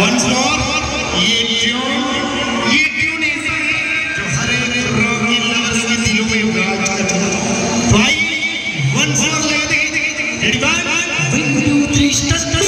once more ये tune ये tune ऐसी जो हर एक प्रोग्राम के लवर्स के दिलों में उगाज करती है तो आइए वंस मोर लगाते हैं ready one two three start